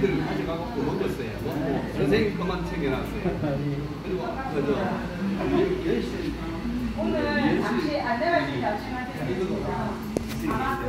아이들 가져가고 먹었어요. 먹고 선생님 것만 챙겨놨어요. 그리고 그저 오늘 잠시 안내받은 결심하셨습니다. 아마